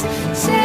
Say